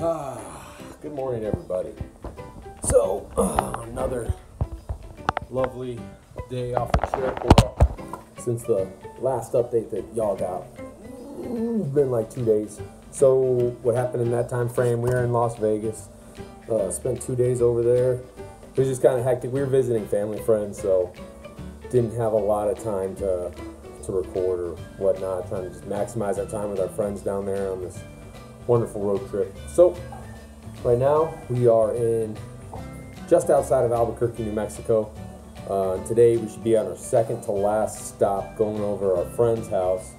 Ah, good morning, everybody. So, uh, another lovely day off the trip. Well, since the last update that y'all got, it's been like two days. So, what happened in that time frame? We were in Las Vegas. Uh, spent two days over there. It was just kind of hectic. We were visiting family friends, so didn't have a lot of time to to record or whatnot. Trying to just maximize our time with our friends down there on this wonderful road trip. So, right now we are in just outside of Albuquerque, New Mexico. Uh, today we should be on our second to last stop going over our friend's house.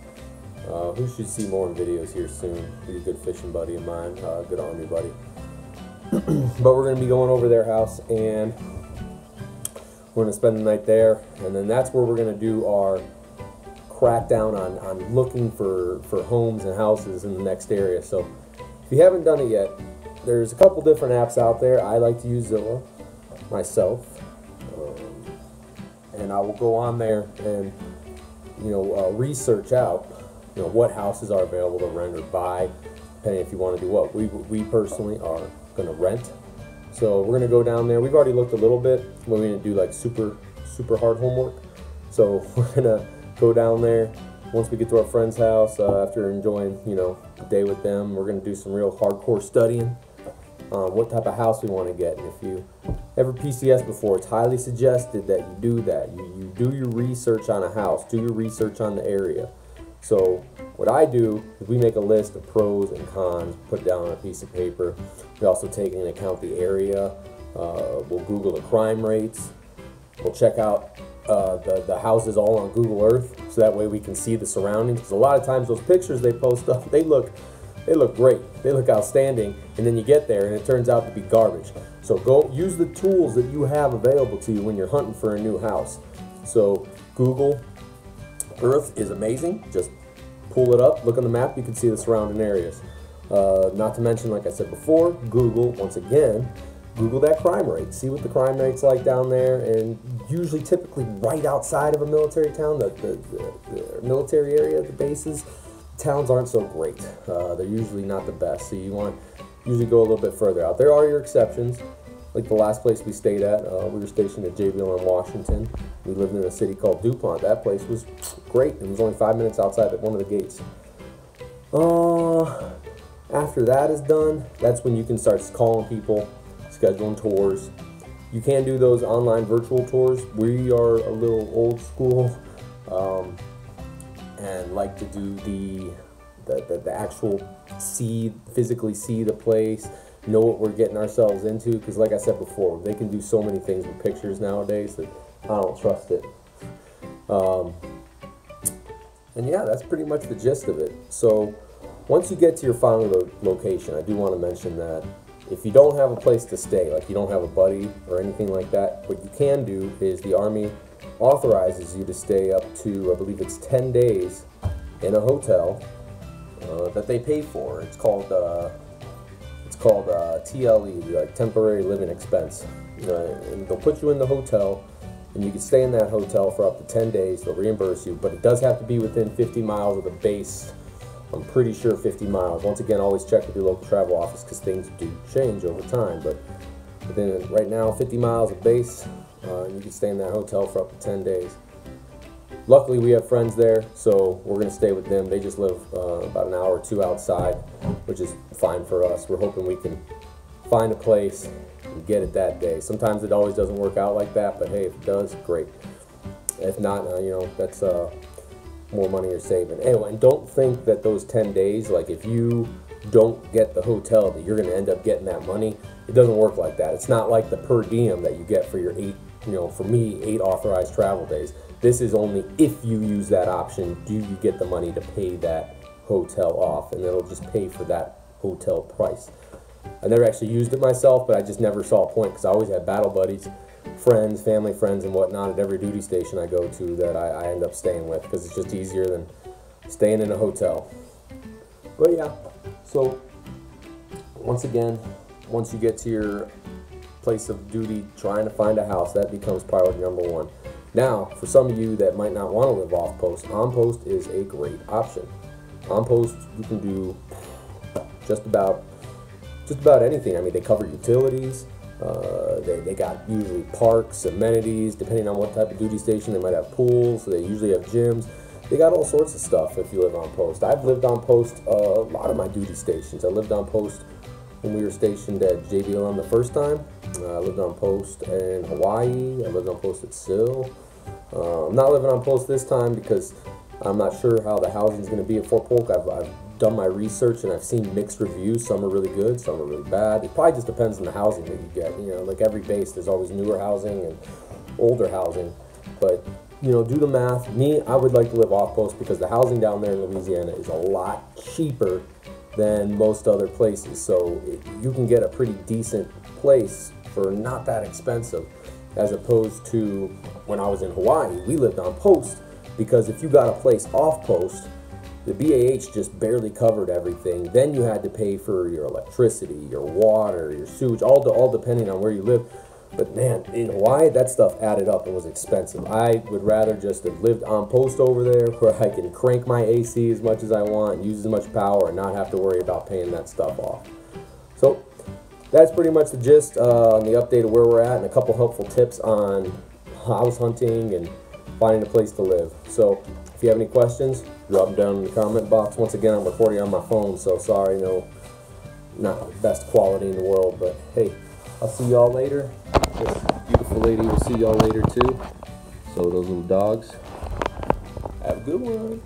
Uh, who should see more videos here soon? He's a good fishing buddy of mine, uh, good army buddy. but we're going to be going over their house and we're going to spend the night there. And then that's where we're going to do our crackdown on, on looking for, for homes and houses in the next area. So if you haven't done it yet, there's a couple different apps out there. I like to use Zillow myself. Um, and I will go on there and, you know, uh, research out, you know, what houses are available to rent or buy, depending if you want to do what. We, we personally are going to rent. So we're going to go down there. We've already looked a little bit. We're going to do like super, super hard homework. So we're going to go down there. Once we get to our friend's house, uh, after enjoying, you know, the day with them, we're going to do some real hardcore studying um, what type of house we want to get. And if you ever PCS before, it's highly suggested that you do that. You, you do your research on a house, do your research on the area. So what I do is we make a list of pros and cons, put down on a piece of paper. We also take into account the area. Uh, we'll Google the crime rates. We'll check out uh, the, the houses all on Google Earth so that way we can see the surroundings. Because a lot of times those pictures they post up, they look they look great. They look outstanding. And then you get there and it turns out to be garbage. So go use the tools that you have available to you when you're hunting for a new house. So Google Earth is amazing. Just pull it up, look on the map, you can see the surrounding areas. Uh, not to mention, like I said before, Google, once again, Google that crime rate. See what the crime rate's like down there, and usually, typically, right outside of a military town, the, the, the, the military area, the bases, towns aren't so great. Uh, they're usually not the best, so you want usually go a little bit further out. There are your exceptions, like the last place we stayed at. Uh, we were stationed at JBL in Washington. We lived in a city called DuPont. That place was great. It was only five minutes outside at one of the gates. Uh, after that is done, that's when you can start calling people, scheduling tours. You can do those online virtual tours. We are a little old school. Um, and like to do the the, the, the actual see physically see the place know what we're getting ourselves into because like i said before they can do so many things with pictures nowadays that i don't trust it um, and yeah that's pretty much the gist of it so once you get to your final lo- location i do want to mention that if you don't have a place to stay like you don't have a buddy or anything like that what you can do is the army authorizes you to stay up to, I believe it's 10 days in a hotel uh, that they pay for. It's called uh, it's called uh, TLE, like temporary living expense. Uh, and they'll put you in the hotel, and you can stay in that hotel for up to 10 days. They'll reimburse you, but it does have to be within 50 miles of the base. I'm pretty sure 50 miles. Once again, always check with your local travel office because things do change over time. But within right now, 50 miles of base, uh, you can stay in that hotel for up to 10 days. Luckily, we have friends there, so we're going to stay with them. They just live uh, about an hour or two outside, which is fine for us. We're hoping we can find a place and get it that day. Sometimes it always doesn't work out like that, but hey, if it does, great. If not, uh, you know, that's uh, more money you're saving. Anyway, and don't think that those 10 days, like if you don't get the hotel, that you're going to end up getting that money. It doesn't work like that. It's not like the per diem that you get for your eight you know, for me, eight authorized travel days. This is only if you use that option, do you get the money to pay that hotel off, and it'll just pay for that hotel price. I never actually used it myself, but I just never saw a point because I always had battle buddies, friends, family friends, and whatnot at every duty station I go to that I, I end up staying with because it's just easier than staying in a hotel. But yeah, so once again, once you get to your place of duty trying to find a house, that becomes priority number one. Now, for some of you that might not want to live off post, on post is a great option. On post, you can do just about just about anything. I mean, they cover utilities. Uh, they, they got usually parks, amenities, depending on what type of duty station. They might have pools, so they usually have gyms. They got all sorts of stuff if you live on post. I've lived on post uh, a lot of my duty stations. I lived on post when we were stationed at JBLM the first time. Uh, I lived on post in Hawaii. I lived on post at Sill. Uh, I'm not living on post this time because I'm not sure how the housing is going to be at Fort Polk. I've, I've done my research and I've seen mixed reviews. Some are really good, some are really bad. It probably just depends on the housing that you get. You know, like every base, there's always newer housing and older housing. But you know, do the math. Me, I would like to live off post because the housing down there in Louisiana is a lot cheaper than most other places. So it, you can get a pretty decent place for not that expensive, as opposed to when I was in Hawaii. We lived on post because if you got a place off post the BAH just barely covered everything. Then you had to pay for your electricity, your water, your sewage, all all depending on where you live. But man, in Hawaii, that stuff added up and was expensive. I would rather just have lived on post over there where I can crank my AC as much as I want, use as much power, and not have to worry about paying that stuff off. So that's pretty much the gist uh, on the update of where we're at and a couple helpful tips on house hunting and finding a place to live. So if you have any questions, drop them down in the comment box. Once again, I'm recording on my phone, so sorry, no, not the best quality in the world, but hey, I'll see y'all later. This beautiful lady will see y'all later too. So those little dogs, have a good one.